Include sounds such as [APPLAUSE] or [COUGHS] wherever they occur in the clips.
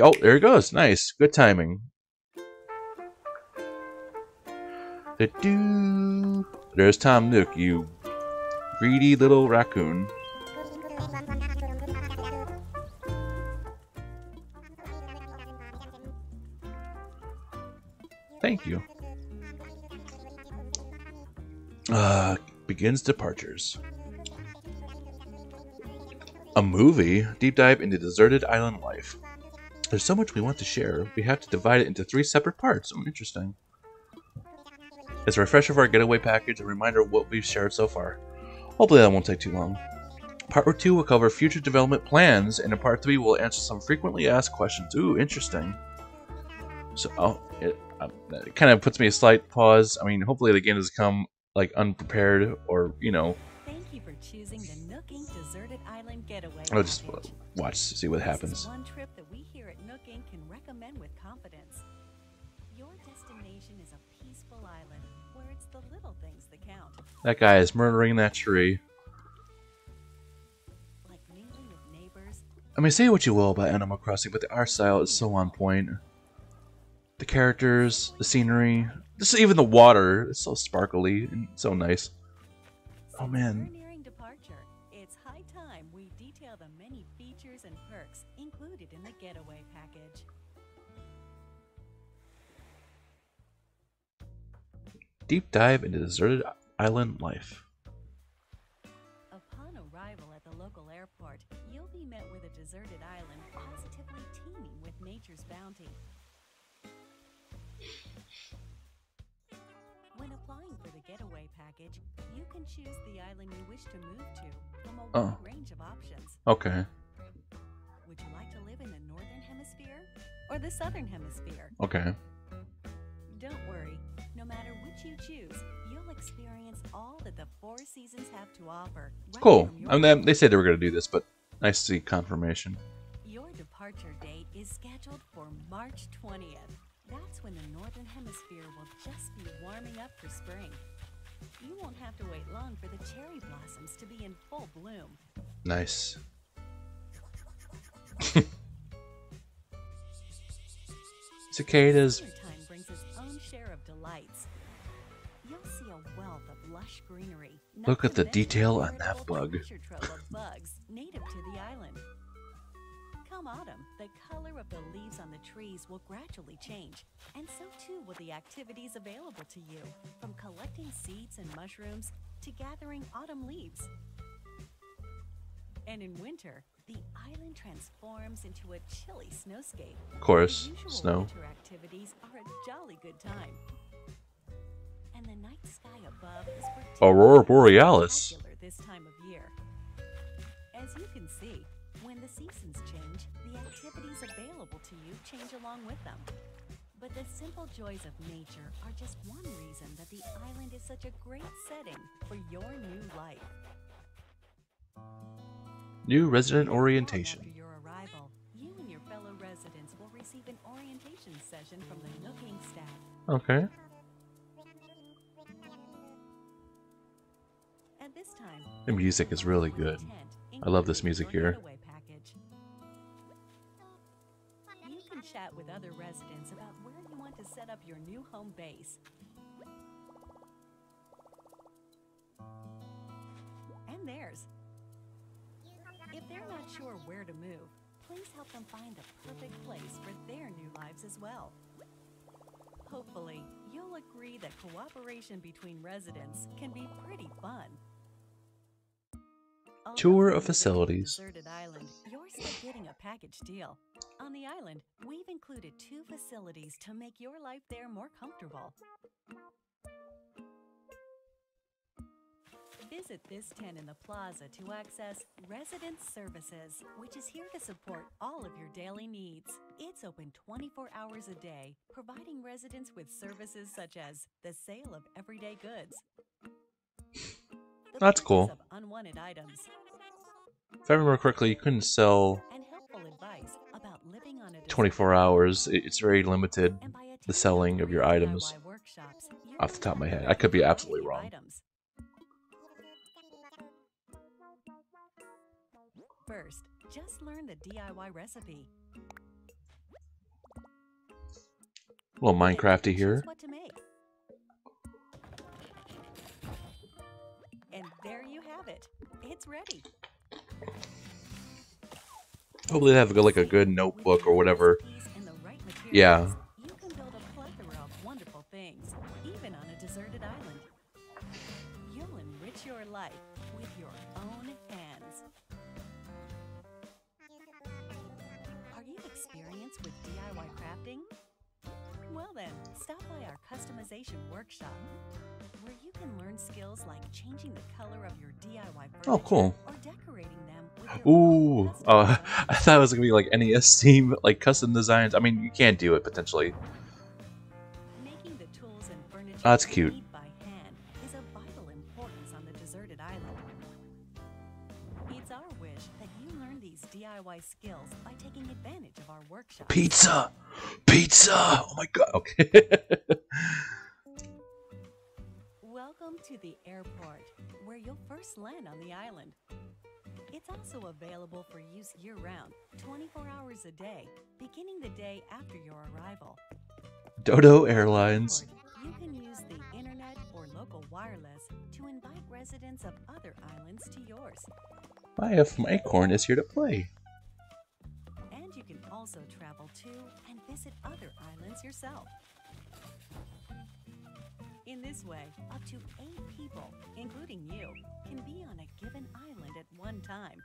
Oh, there it goes. Nice. Good timing. There's Tom Nook, you greedy little raccoon. Thank you. Uh, begins departures. A movie? Deep dive into deserted island life. There's so much we want to share. We have to divide it into three separate parts. Oh, interesting. It's a refresher of our getaway package, a reminder of what we've shared so far. Hopefully that won't take too long. Part 2 will cover future development plans, and in Part 3 we'll answer some frequently asked questions. Ooh, interesting. So, oh, it, um, it kind of puts me a slight pause. I mean, hopefully the game doesn't come, like, unprepared, or, you know... For choosing the Nook Inc. Deserted Island Getaway I'll just package. watch to see what happens. one trip that we here at Nook Inc. can recommend with confidence. Your destination is a peaceful island where it's the little things that count, That guy is murdering that tree. like mingling with neighbors, I mean, say what you will about Animal Crossing, but the art style is so on point. The characters, the scenery, just even the water, it's so sparkly and so nice. Oh, man. Getaway package. Deep dive into deserted island life. Upon arrival at the local airport, you'll be met with a deserted island positively teeming with nature's bounty. When applying for the getaway package, you can choose the island you wish to move to from a Oh. wide range of options. Okay, or the southern hemisphere? okay. Don't worry, no matter which you choose, you'll experience all that the Four Seasons have to offer. right Cool. I mean, they said they were going to do this, but nice to see confirmation. Your departure date is scheduled for March 20th. That's when the Northern Hemisphere will just be warming up for spring. You won't have to wait long for the cherry blossoms to be in full bloom. Nice. [LAUGHS] not Look at the detail on that bug. treasure trove of [LAUGHS] bugs native to the island. Come autumn, the color of the leaves on the trees will gradually change, and so too will the activities available to you, from collecting seeds and mushrooms to gathering autumn leaves. And in winter, the island transforms into a chilly snowscape. Of course, snow. activities are a jolly good time. And the night sky above is Aurora Borealis. this time of year. As you can see, when the seasons change, the activities available to you change along with them. But the simple joys of nature are just one reason that the island is such a great setting for your new life. New resident orientation. your arrival, you and your fellow residents will receive an orientation session from the Nook staff. Okay. At this time, The music is really good. I love this music here. You can chat with other residents about where you want to set up your new home base. And theirs. If they're not sure where to move, please help them find the perfect place for their new lives as well. Hopefully, you'll agree that cooperation between residents can be pretty fun. Tour of you live on a facilities. Deserted island, you're still getting a package deal. On the island, we've included two facilities to make your life there more comfortable. Visit this tent in the plaza to access Resident Services, which is here to support all of your daily needs. It's open 24 hours a day, providing residents with services such as the sale of everyday goods. That's cool. Of unwanted items If I remember correctly, you couldn't sell and helpful advice about living on a 24 hours. It's very limited. the selling of your items DIY workshops, you off the top of my head. I could be absolutely wrong. items. Just learn the DIY recipe. A little Minecrafty here. what to make. And there you have it. It's ready. Hopefully they have like a good notebook or whatever. Recipes and the right Yeah. You can build a plethora of wonderful things, even on a deserted island. You'll enrich your life with DIY crafting? Well then, stop by our customization workshop, where you can learn skills like changing the color of your DIY Oh, cool. or decorating them with Ooh, uh. [LAUGHS] I thought it was gonna be like NES theme, like custom designs. I mean, you can't do it potentially. Making the tools and furniture Oh, that's cute. need by hand is of vital importance on the deserted island. It's our wish that you learn these DIY skills workshop. Pizza, pizza. Oh my god. Okay. Welcome to the airport, where you'll first land on the island. It's also available for use year round, 24 hours a day, beginning the day after your arrival. Dodo Airlines. You can use the internet or local wireless to invite residents of other islands to yours. My F Acorn is here to play. And you can also travel to and visit other islands yourself. In this way, up to eight people, including you, can be on a given island at one time.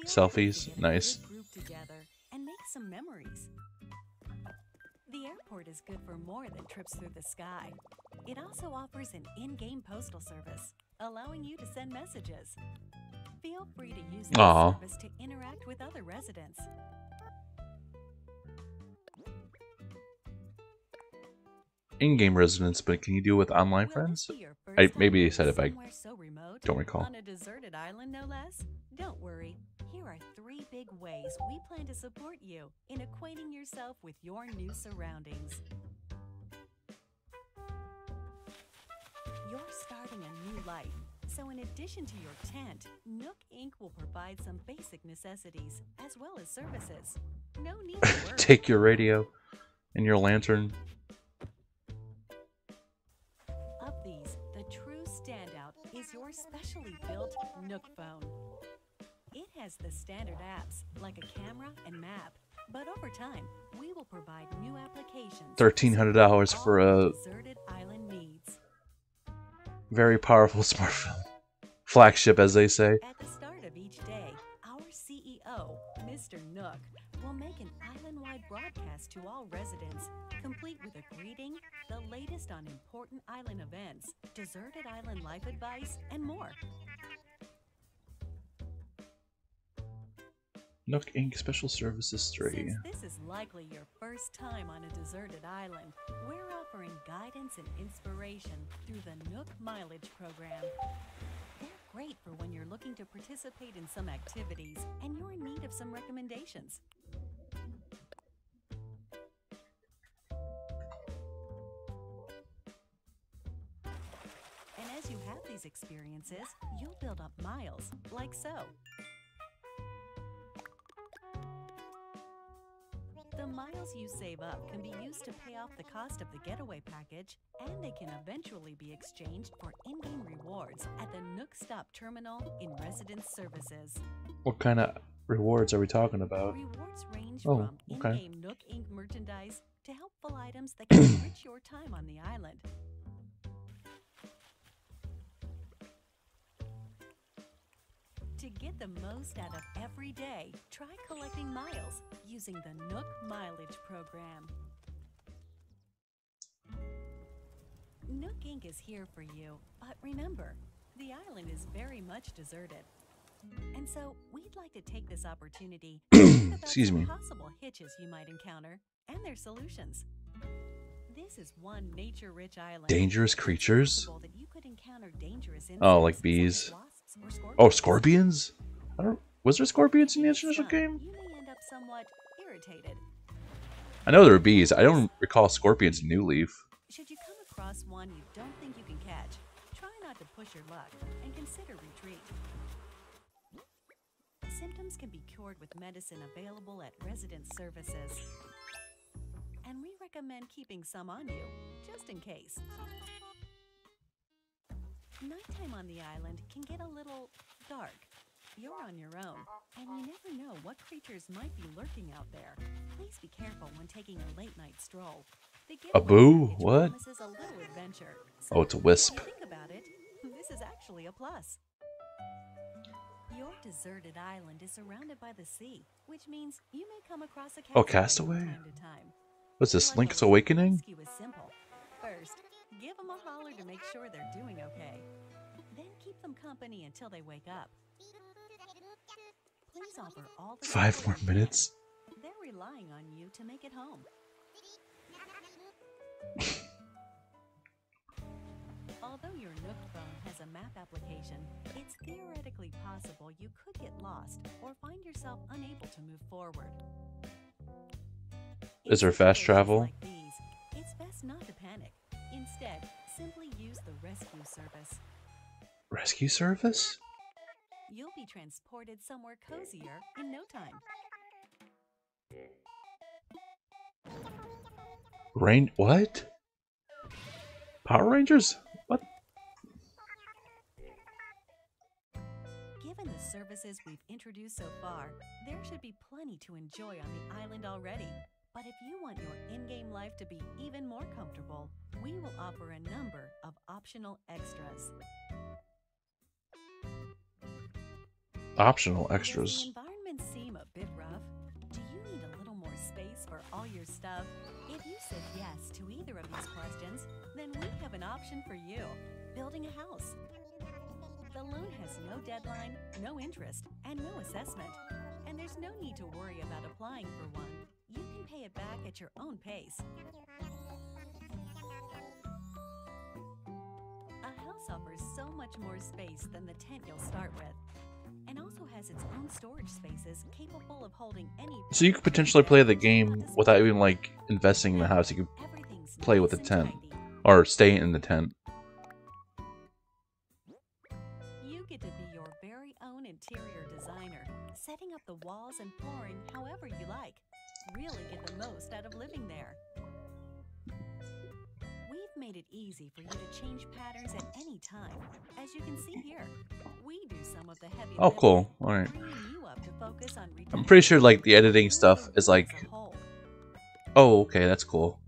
To Selfies, nice. group together and make some memories. The airport is good for more than trips through the sky. It also offers an in-game postal service, allowing you to send messages. Feel free to use this service to interact with other residents. In-game residents, but can you do it with online friends? this be your I- maybe they said I somewhere so remote? don't recall. On a deserted island, no less? Don't worry. Here are three big ways we plan to support you in acquainting yourself with your new surroundings. You're starting a new life, so in addition to your tent, Nook Inc. will provide some basic necessities as well as services. No need to [LAUGHS] worry. Take your radio and your lantern. Standout is your specially built Nook phone. It has the standard apps like a camera and map, but over time, we will provide new applications. $1,300 for a deserted island needs. very powerful [LAUGHS] smartphone. Flagship, as they say. At the start of each day, our CEO, Mr. Nook, will make an island-wide broadcast to all residents, complete with a greeting, the latest on important island events, deserted island life advice, and more. Nook Inc. Special Services 3. Since this is likely your first time on a deserted island, we're offering guidance and inspiration through the Nook Mileage Program. They're great for when you're looking to participate in some activities and you're in need of some recommendations. As you have these experiences, you'll build up miles, like so. The miles you save up can be used to pay off the cost of the getaway package, and they can eventually be exchanged for in-game rewards at the Nook Stop Terminal in Resident Services. What kind of rewards are we talking about? Rewards range Oh, from okay. in-game Nook Inc. merchandise to helpful items that can [CLEARS THROAT] enrich your time on the island. Get the most out of every day, try collecting miles using the Nook Mileage Program. Nook Inc. is here for you, but remember, the island is very much deserted. And so, we'd like to take this opportunity to think [COUGHS] about Excuse me. possible hitches you might encounter and their solutions. This is one nature-rich island. Dangerous creatures? that you could encounter dangerous Oh, like bees. Wasps or scorpions. Oh, scorpions? I don't. Was there scorpions in the initial game? You may end up somewhat irritated. I know there are bees. I don't recall scorpions in New Leaf. Should you come across one you don't think you can catch, try not to push your luck and consider retreat. Symptoms can be cured with medicine available at resident services. and we recommend keeping some on you, just in case. Nighttime on the island can get a little dark. You're on your own, and you never know what creatures might be lurking out there. Please be careful when taking a late night stroll. A boo? What? a little adventure. Oh, it's a wisp. Think about it. This is actually a plus. Your deserted island is surrounded by the sea, which means you may come across a Oh, castaway Castaway? from time to time. What's this, Link's Awakening? Rescue is simple. First, give them a holler to make sure they're doing okay. Then keep them company until they wake up. Please offer all the Five more minutes? They're relying on you to make it home. Although your Nook phone has a map application, it's theoretically possible you could get lost or find yourself unable to move forward. Is there fast travel? Like these, it's best not to panic. Instead, simply use the rescue service. Rescue service? You'll be transported somewhere cozier in no time. Rain. What? Power Rangers? What? Given the services we've introduced so far, there should be plenty to enjoy on the island already. But if you want your in game life to be even more comfortable, we will offer a number of optional extras. Optional extras. environment seem a bit rough? Do you need a little more space for all your stuff? If you said yes to either of these questions, then we have an option for you building a house. The loan has no deadline, no interest, and no assessment. And there's no need to worry about applying for one. You can pay it back at your own pace. A house offers so much more space than the tent you'll start with, and also has its own storage spaces capable of holding any. So you could potentially play the game without even like investing in the house. You could play with the tent. or stay in the tent. Really get the most out of living there. We've made it easy for you to change patterns at any time. As you can see here, we do some of the heavy Oh, cool. All right. you up to focus on I'm pretty sure like the editing stuff is like, as a whole. oh, okay, that's cool.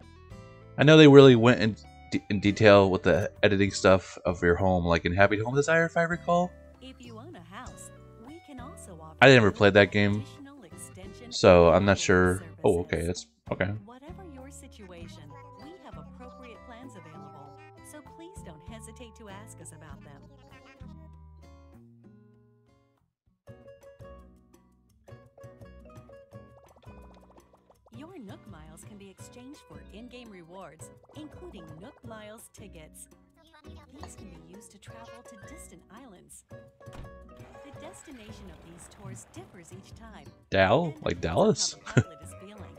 I know they really went in, de- in detail with the editing stuff of your home, like in Happy Home Designer, if I recall. If you own a house, we can also offer I never played that game, so I'm not sure. Oh, okay, that's okay. Whatever your situation, we have appropriate plans available, so please don't hesitate to ask us about them. Your Nook Miles can be exchanged for in-game rewards, including Nook Miles tickets. These can be used to travel to distant islands. The destination of these tours differs each time, Dal, like Dallas. how the pilot is feeling.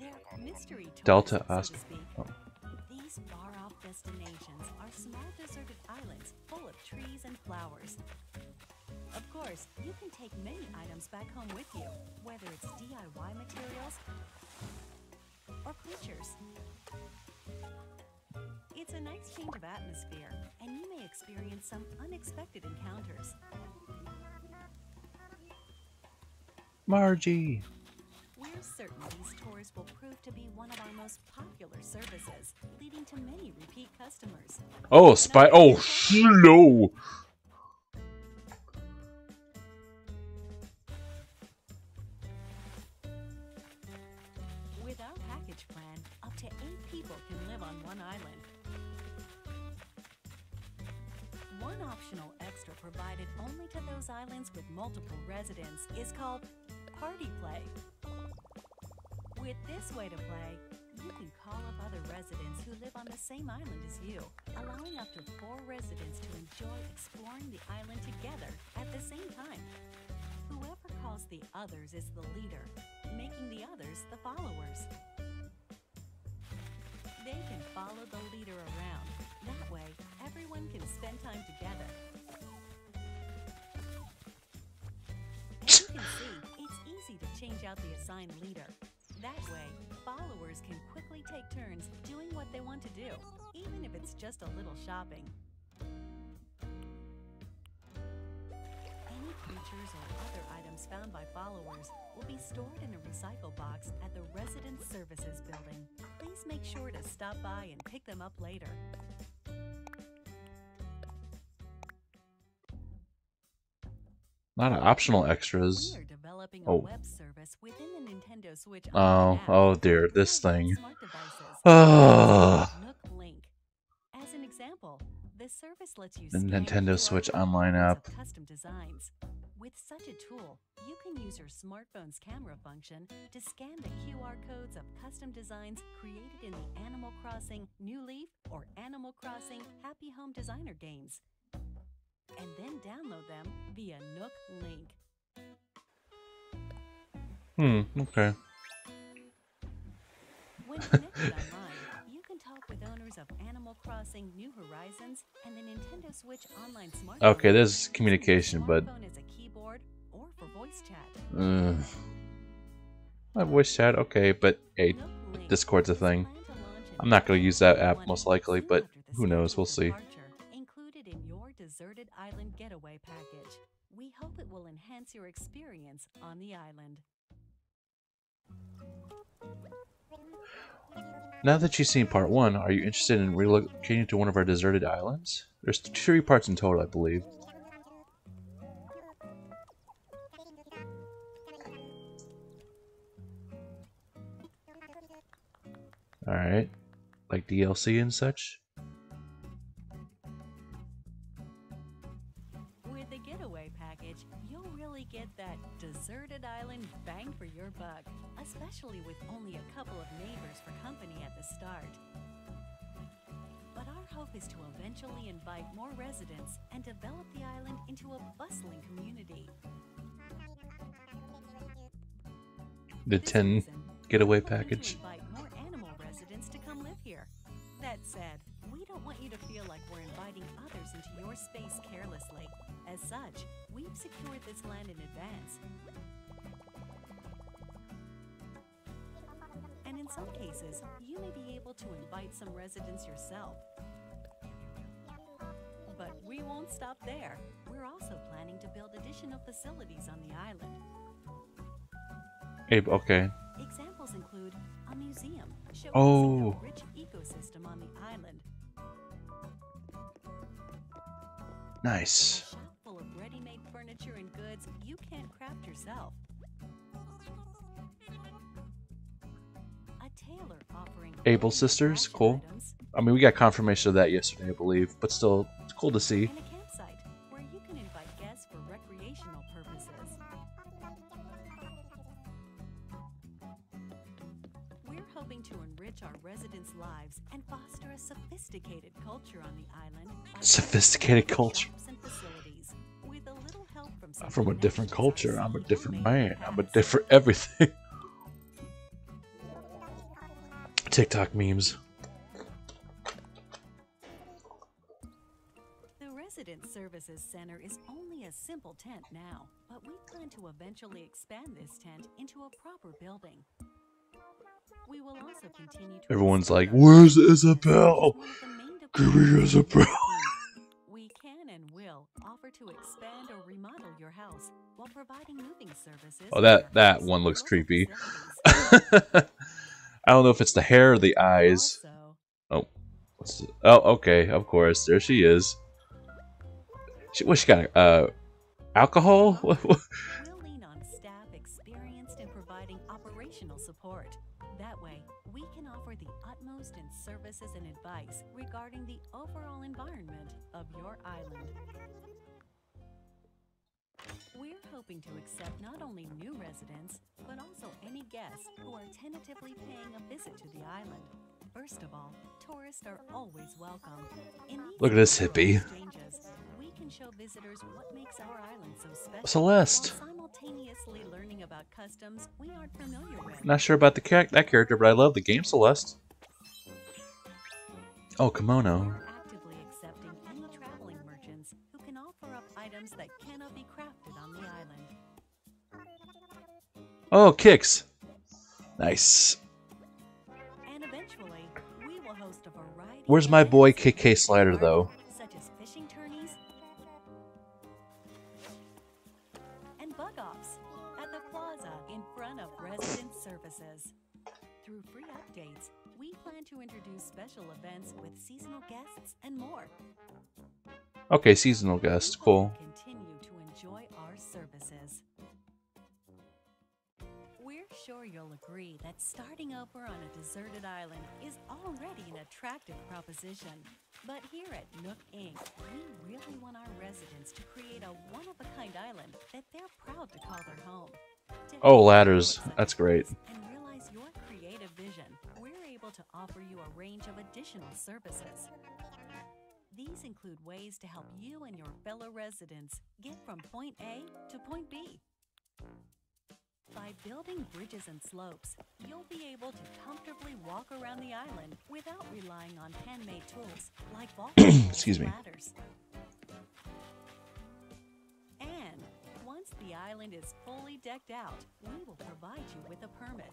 They're mystery tours, Delta so speak. Oh. These far-off destinations are small deserted islands full of trees and flowers. Of course, you can take many items back home with you, whether it's DIY materials nice change of atmosphere, and you may experience some unexpected encounters. Margie. We're certain these tours will prove to be one of our most popular services, leading to many repeat customers. Oh, spy. Oh, no. Follow the leader around. That way, everyone can spend time together. As you can see, it's easy to change out the assigned leader. That way, followers can quickly take turns doing what they want to do, even if it's just a little shopping. Any creatures or other items found by followers will be stored in a recycle box at the Resident Services building. Please make sure to stop by and pick them up later. Of optional extras. We are developing Oh. a web service within the Nintendo Switch Oh, oh dear, this thing. Ah. [SIGHS] example, the service lets you The Nintendo Switch Online app. Custom designs. With such a tool, you can use your smartphone's camera function to scan the QR codes of custom designs created in the Animal Crossing New Leaf or Animal Crossing Happy Home Designer games. And then download them via Nook Link. Hmm, okay. [LAUGHS] owners of Animal Crossing New Horizons and the Nintendo Switch Online smartphone. Okay, there's communication, but- smartphone a keyboard or for voice chat. Uh, my voice chat, okay, but hey, Discord's a thing. planned to launch in I'm not gonna use that app most likely, but who knows, we'll see. Included in your deserted island getaway package. We hope it will enhance your experience on the island. Now that you've seen part one, are you interested in relocating to one of our deserted islands? There's three parts in total, I believe. Alright. Like DLC and such? Really get that deserted island bang for your buck, especially with only a couple of neighbors for company at the start. But our hope is to eventually invite more residents and develop the island into a bustling community. The 10 getaway we're hoping to package. invite more animal residents to come live here. That said, we don't want you to feel like we're inviting others into your space carelessly. As such, we've secured this land in advance. And in some cases, you may be able to invite some residents yourself. But we won't stop there. We're also planning to build additional facilities on the island. Abe, okay. Examples include a museum showcasing Oh. the rich ecosystem on the island, Nice. Furniture and goods you can't craft yourself, a tailor offering Able Sisters, cool. items, I mean, we got confirmation of that yesterday, I believe, but still, it's cool to see. and a campsite where you can invite guests for recreational purposes. We're hoping to enrich our residents' lives and foster a sophisticated culture on the island. Sophisticated culture. From a different culture. I'm a different man. I'm a different [LAUGHS] everything. TikTok memes. The Resident Services Center is only a simple tent now, but we plan to eventually expand this tent into a proper building. We will also continue to Everyone's like, "Where's services Isabelle? as one of the main Give me departments and will offer to expand or remodel your house while providing moving services. Oh, that- that one looks creepy. [LAUGHS] I don't know if it's the hair or the eyes. Oh, what's the- oh, okay, of course, there she is. She, what she got? Uh, alcohol? [LAUGHS] services and advice regarding the overall environment of your island. We're hoping to accept not only new residents, but also any guests who are tentatively paying a visit to the island. First of all, tourists are always welcome. Look at this hippie. we can show visitors what makes our island so special. Celeste. Simultaneously learning about customs we aren't familiar with. Not sure about the ca- that character, but I love the game Celeste. Oh, kimono. Actively accepting any traveling merchants who can offer up items that cannot be crafted on the island. Oh, kicks. Nice. Virtually, we will host a variety Where's my boy KK Slider, though? Okay, seasonal guest. Cool. Continue to enjoy our services. We're sure you'll agree that starting over on a deserted island is already an attractive proposition. But here at Nook Inc., we really want our residents to create a one-of-a-kind island that they're proud to call their home. To Oh, ladders. That's great. Ways to help you and your fellow residents get from point A to point B. By building bridges and slopes, you'll be able to comfortably walk around the island without relying on handmade tools like [COUGHS] Excuse me. ladders. And once the island is fully decked out, we will provide you with a permit.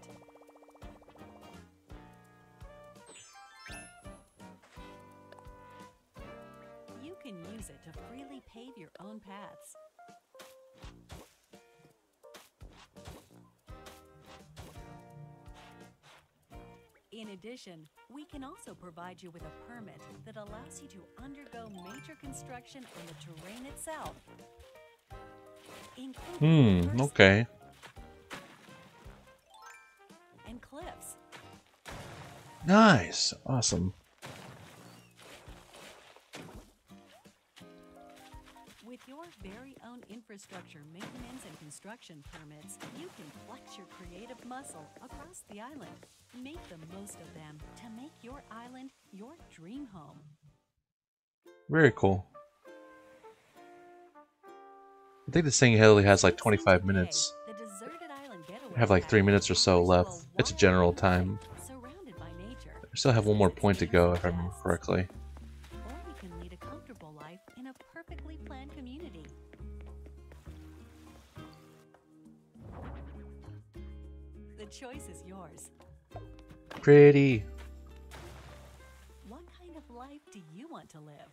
Use it to freely pave your own paths. In addition, we can also provide you with a permit that allows you to undergo major construction on the terrain itself. Hmm, okay. And cliffs. Nice. Awesome. Construction permits, you can flex your creative muscle across the island. Make the most of them to make your island your dream home. Very cool. I think this thing only has like 25 minutes. the Deserted Island Getaway I have like three minutes or so offers you a left. It's a general time. Surrounded by nature. I still have one more point to go, if I remember correctly. Pretty. What kind of life do you want to live?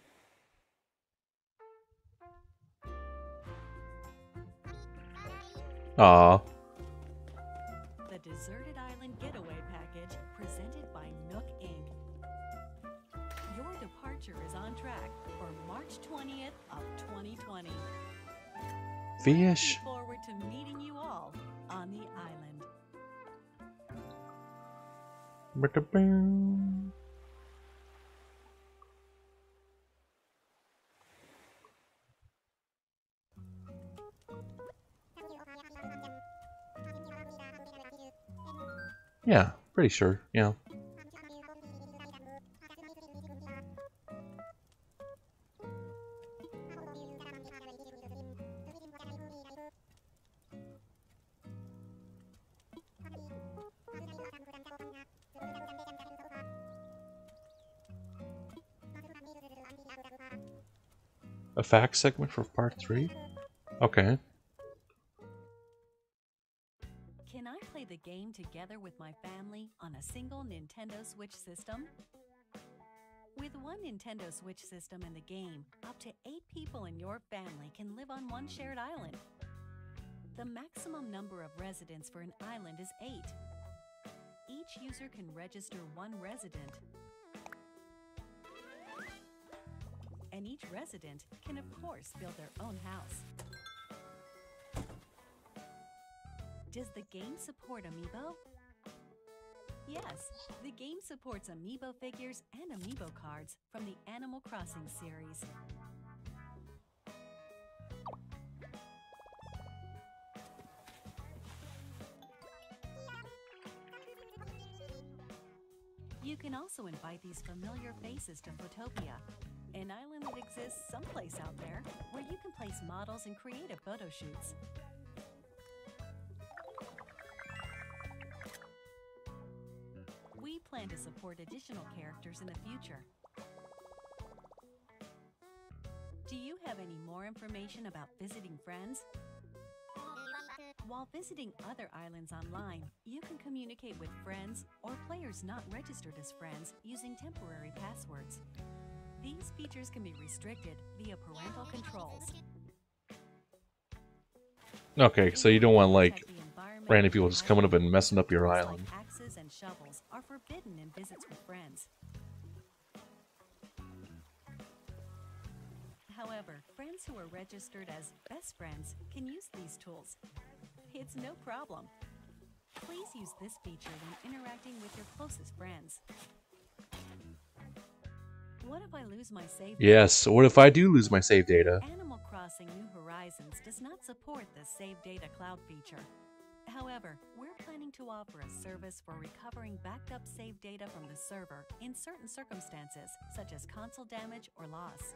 Aw. The Deserted Island Getaway Package presented by Nook Inc. Your departure is on track for March 20th of 2020. Fish. Yeah, pretty sure. Yeah. A fact segment for part three? Okay. Can I play the game together with my family on a single Nintendo Switch system? With one Nintendo Switch system in the game, up to eight people in your family can live on one shared island. The maximum number of residents for an island is eight. Each user can register one resident. And each resident can, of course, build their own house. Does the game support Amiibo? Yes, the game supports Amiibo figures and Amiibo cards from the Animal Crossing series. You can also invite these familiar faces to Photopia, an island that exists someplace out there where you can place models and creative photo shoots. We plan to support additional characters in the future. Do you have any more information about visiting friends? While visiting other islands online, you can communicate with friends or players players not registered as friends using temporary passwords. These features can be restricted via parental controls. Okay, so you don't want like Check the environment random people just coming up and messing up your island. Axes and shovels are forbidden in visits with friends. However, friends who are registered as best friends can use these tools. It's no problem. Please use this feature when interacting with your closest friends. What if I lose my save? Yes. What if I do lose my save data? Animal Crossing New Horizons does not support the Save Data Cloud feature. However, we're planning to offer a service for recovering backed up save data from the server in certain circumstances, such as console damage or loss.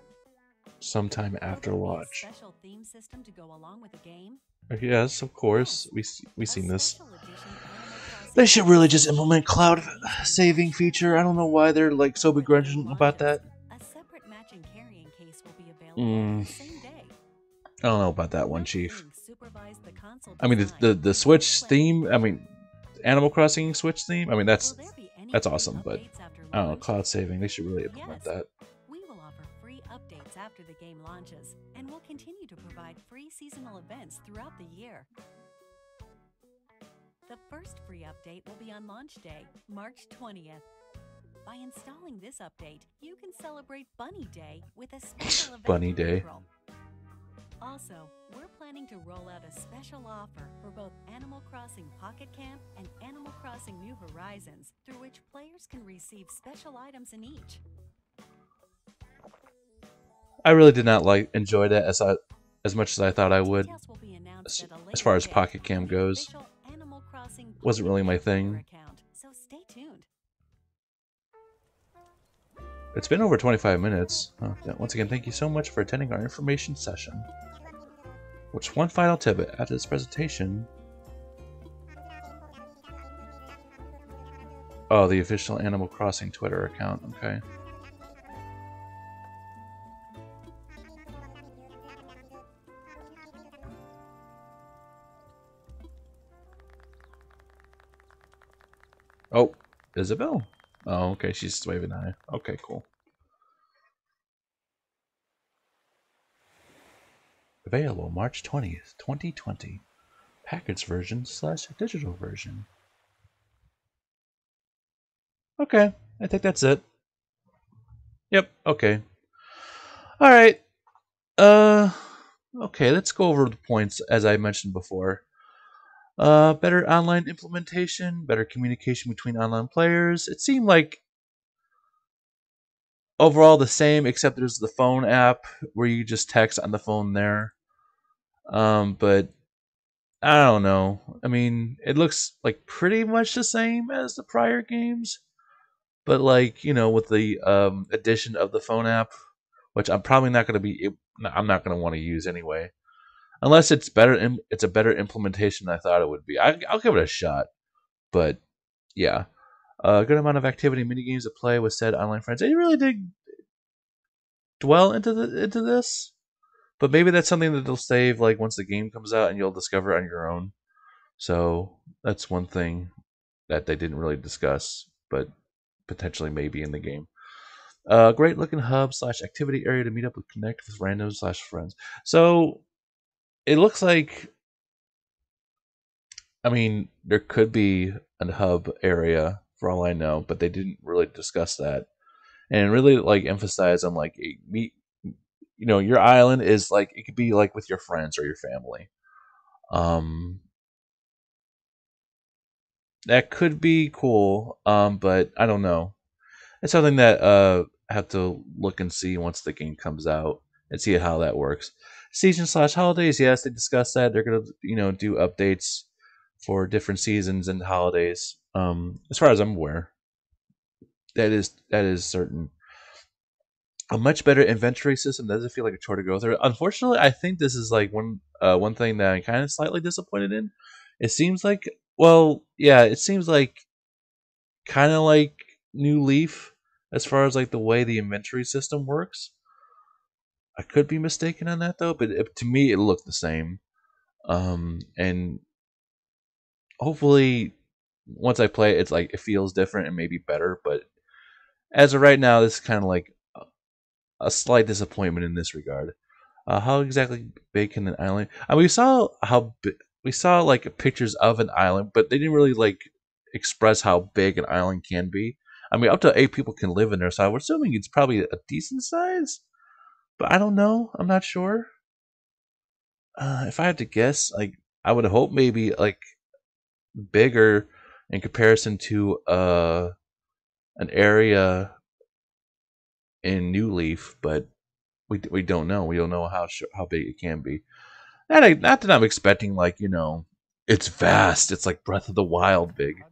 Sometime after there be a launch. special theme system to go along with the game. Yes, of course. We s- we A seen this. special edition Animal Crossing They should really just implement cloud saving feature. I don't know why they're like so begrudging about that. A separate match and carrying case will be available Mm. same day. I don't know about that one, Chief. Link supervised the console I mean, the the, the Switch theme. I mean, Animal Crossing Switch theme. I mean, that's Will there be any that's awesome, but I don't know. Cloud saving. They should really implement Yes. that. After the game launches, and we'll continue to provide free seasonal events throughout the year. The first free update will be on launch day, March 20th. By installing this update, you can celebrate Bunny Day with a special event Bunny Day. April. Also, we're planning to roll out a special offer for both Animal Crossing Pocket Camp and Animal Crossing New Horizons, through which players can receive special items in each. I really did not like enjoy that as I as much as I thought I would. Details will be announced As- as far as Pocket Camp goes, official Animal Crossing wasn't really my thing. So stay tuned. It's been over 25 minutes. Oh, yeah, Once again, thank you so much for attending our information session. Which one final tip after this presentation? Oh, the official Animal Crossing Twitter account. Okay. Oh, Isabelle. Oh, okay. She's waving hi. Okay, cool. Available March 20th, 2020. Package version slash digital version. Okay, I think that's it. Yep, okay. Alright. Uh okay, let's go over the points as I mentioned before. Uh better online implementation, better communication between online players. It seemed like overall the same except there's the phone app where you just text on the phone there. Um but I don't know. I mean, it looks like pretty much the same as the prior games, but like you know, with the um, addition of the phone app, which I'm probably not going to be, I'm not going to want to use anyway, unless it's better. It's a better implementation than I thought it would be. I, I'll give it a shot, but yeah, a good amount of activity, mini games to play with said online friends. They really did dwell into the into this but maybe that's something that they'll save like once the game comes out and you'll discover on your own so that's one thing that they didn't really discuss but potentially maybe in the game uh great looking hub slash activity area to meet up with connect with random slash friends so it looks like i mean there could be a hub area for all i know but they didn't really discuss that and really like emphasize on like meet you know your island is like it could be like with your friends or your family. Um that could be cool um but i don't know. It's something that uh I have to look and see once the game comes out and see how that works season slash holidays yes they discussed that they're gonna you know do updates for different seasons and holidays um as far as i'm aware that is that is certain a much better inventory system doesn't feel like a chore to go through. Unfortunately, I think this is like one uh, one thing that I'm kind of slightly disappointed in. It seems like, well, yeah, it seems like kind of like New Leaf as far as like the way the inventory system works. I could be mistaken on that though, but it, to me it looked the same. Um, and hopefully once I play it, it's like it feels different and maybe better. But as of right now, this is kind of like a slight disappointment in this regard. Uh, how exactly big can an island? We saw how we saw like pictures of an island, but they didn't really like express how big an island can be. I mean, up to eight people can live in there, so I'm assuming it's probably a decent size. But I don't know. I'm not sure. Uh, if I had to guess, like I would hope maybe like bigger in comparison to uh an area in New Leaf, but we we don't know. We don't know how sh- how big it can be. Not, I- not that I'm expecting like you know, it's vast. It's like Breath of the Wild big.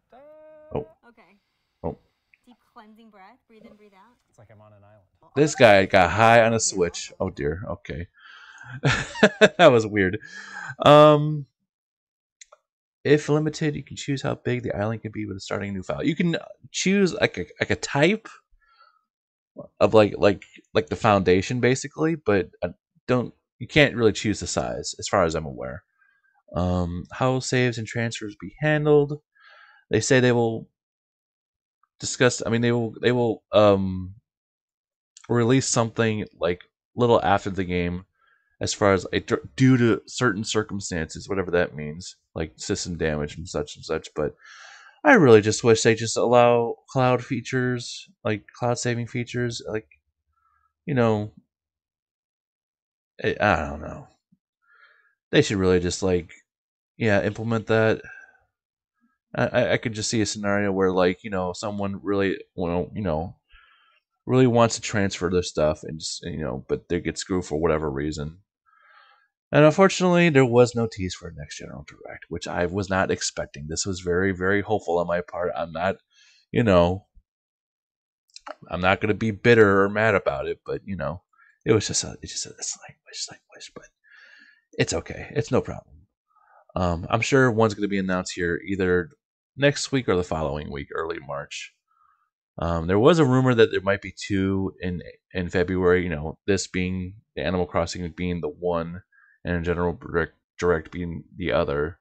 Oh, Okay. oh. Deep cleansing breath. Breathe in, breathe out. It's like I'm on an island. This guy got high on a switch. Oh dear. Okay. [LAUGHS] that was weird. Um if limited, you can choose how big the island can be with starting a new file. You can choose like a like a type of like like like the foundation basically, but uh, don't you can't really choose the size as far as I'm aware. Um how saves and transfers be handled? They say they will discuss I mean they will they will um release something like little after the game as far as like, due to certain circumstances whatever that means like system damage and such and such but i really just wish they just allow cloud features like cloud saving features like you know i, I don't know. They should really just like yeah implement that. I, I- I could just see a scenario where like you know someone really well you know really wants to transfer their stuff and just you know but they get screwed for whatever reason. And unfortunately there was no tease for next general direct which i was not expecting. This was very very hopeful on my part. I'm not you know i'm not going to be bitter or mad about it but you know it was just a it's just a slight wish slight wish but it's okay. It's no problem. Um, i'm sure one's going to be announced here either next week or the following week early march um, there was a rumor that there might be two in in February. You know, this being the Animal Crossing being the one, and General Direct, Direct being the other.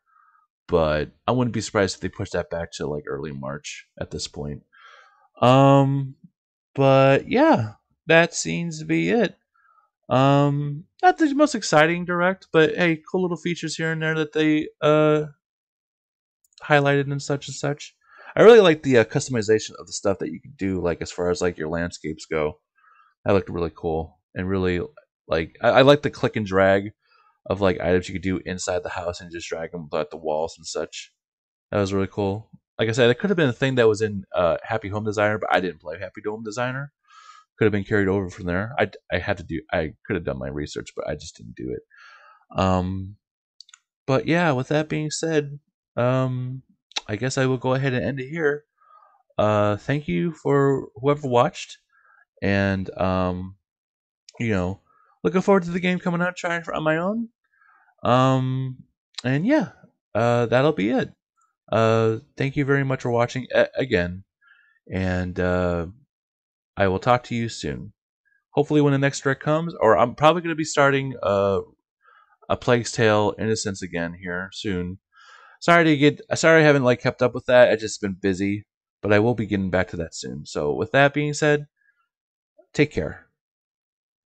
But I wouldn't be surprised if they push that back to like early March at this point. Um, but yeah, that seems to be it. Um, not the most exciting direct, but hey, cool little features here and there that they uh highlighted and such and such. I really like the uh, customization of the stuff that you can do, like as far as like your landscapes go. That looked really cool and really like I, I like the click and drag of like items you could do inside the house and just drag them at the walls and such. That was really cool. Like I said, it could have been a thing that was in uh, Happy Home Designer, but I didn't play Happy Home Designer. Could have been carried over from there. I, I had to do. I could have done my research, but I just didn't do it. Um, but yeah, with that being said, um, I guess I will go ahead and end it here. Uh, thank you for whoever watched, and um, you know, looking forward to the game coming out, trying on my own. Um, and yeah, uh, that'll be it. Uh, thank you very much for watching a- again, and uh, I will talk to you soon. Hopefully, when the next direct comes, or I'm probably going to be starting uh, a Plague's Tale Innocence again here soon. Sorry to get, sorry I haven't like kept up with that. I've just been busy, but I will be getting back to that soon. So, with that being said, take care.